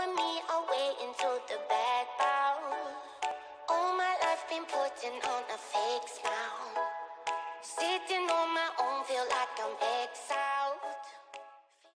throwing me away into the background. All my life been putting on a fake smile. Sitting on my own, feel like I'm exiled.